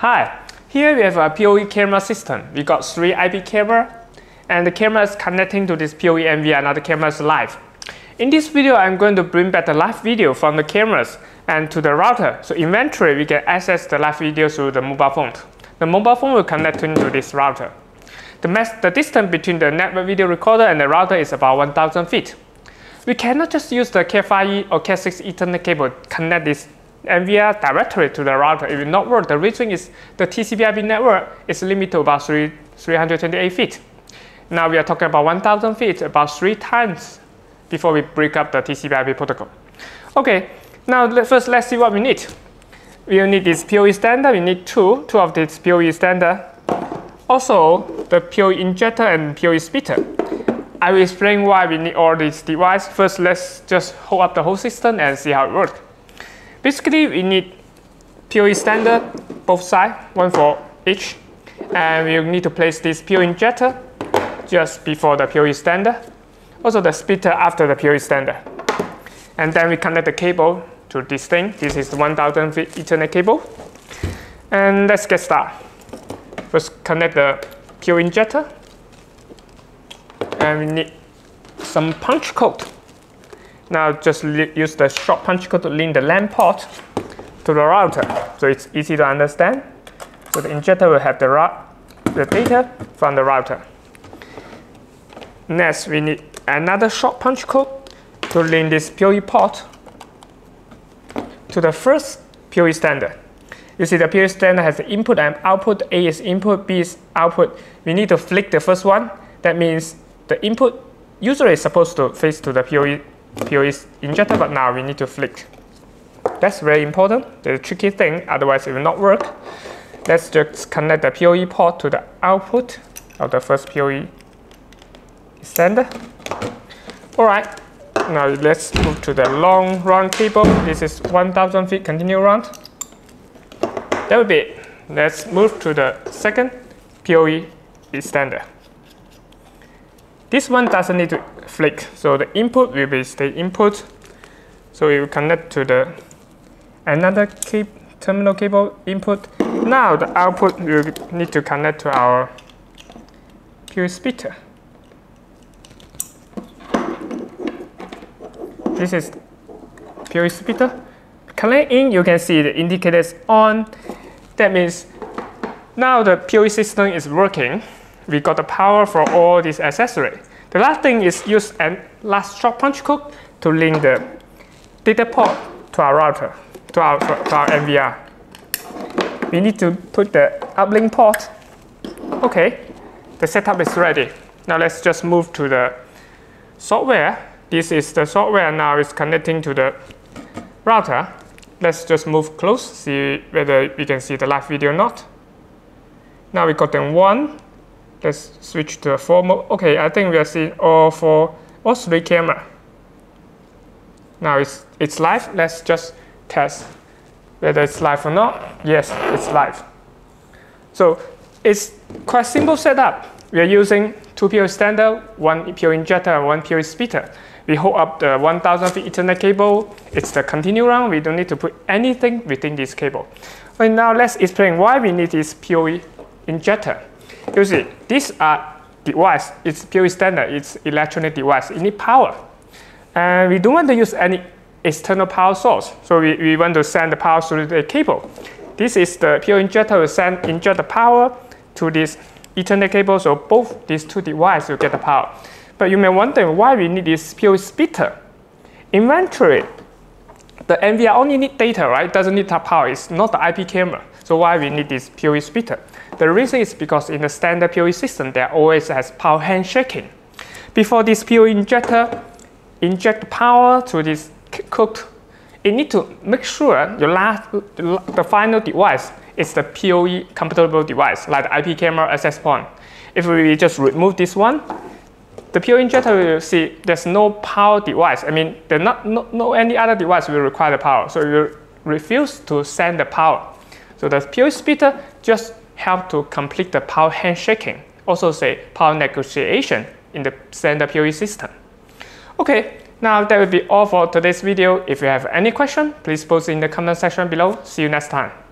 Hi, here we have a PoE camera system. We got three IP camera and the camera is connecting to this PoE and via another camera is live. In this video, I'm going to bring back the live video from the cameras and to the router. So eventually we can access the live video through the mobile phone. The mobile phone will connect into this router. The, the distance between the network video recorder and the router is about 1000 feet. We cannot just use the Cat5e or Cat6 Ethernet cable connect this NVR directly to the router. It will not work. The reason is the TCP/IP network is limited to about three, 328 feet. Now we are talking about 1,000 feet, about three times before we break up the TCP/IP protocol. Okay, now let, first let's see what we need. We need this PoE extender. We need two, two of this PoE extender. Also, the PoE injector and PoE splitter. I will explain why we need all these devices. First, let's just hold up the whole system and see how it works. Basically, we need PoE extender, both sides, one for each. And we need to place this PoE injector just before the PoE extender. Also the splitter after the PoE extender. And then we connect the cable to this thing. This is the 1000 feet Ethernet cable. And let's get started. First connect the PoE injector. And we need some patch cord now just use the short patch cord to link the LAN port to the router. So it's easy to understand. So the injector will have the, the data from the router. Next, we need another short patch cord to link this PoE port to the first PoE extender. You see the PoE extender has the input and output. A is input, B is output. We need to flick the first one. That means the input usually is supposed to face to the PoE PoE is injected, but now we need to flick. That's very important. The tricky thing, otherwise it will not work. Let's just connect the PoE port to the output of the first PoE sender. All right, now let's move to the long run cable. This is 1000 feet continuous run. That would be it. Let's move to the second PoE extender. This one doesn't need to flick, so the input will be the input. So we will connect to the another terminal cable input. Now the output will need to connect to our PoE splitter. This is PoE splitter. Connect in, you can see the indicators on. That means now the PoE system is working we got the power for all these accessories. The last thing is use a last short patch cord to link the data port to our router, to our, to our NVR. We need to put the uplink port. Okay, the setup is ready. Now let's just move to the software. This is the software now is connecting to the router. Let's just move close, see whether we can see the live video or not. Now we got them one, Let's switch to a four mode. Okay, I think we are seeing all four, all three camera. Now it's, it's live. Let's just test whether it's live or not. Yes, it's live. So it's quite simple setup. We are using two PoE extender, one PoE injector, and one PoE splitter. We hold up the 1000 feet Ethernet cable. It's the continue run. We don't need to put anything within this cable. And now let's explain why we need this PoE injector. You see, these are device, it's purely standard, it's electronic device, it need power. And we don't want to use any external power source. So we, we want to send the power through the cable. This is the PoE injector will send inject the power to this Ethernet cable, so both these two devices will get the power. But you may wonder why we need this PoE splitter. Eventually, the NVR only need data, right? Doesn't need the power. It's not the IP camera. So why we need this PoE splitter? The reason is because in the standard PoE system, there always has power handshaking. Before this PoE injector inject power to this cooked, it need to make sure your last, the final device is the PoE compatible device, like the IP camera access point. If we just remove this one, the PoE injector will see there's no power device. I mean, not no, no any other device will require the power, so it will refuse to send the power. So the PoE splitter just help to complete the power handshaking, also say power negotiation in the standard PoE system. Okay, now that will be all for today's video. If you have any question, please post in the comment section below. See you next time.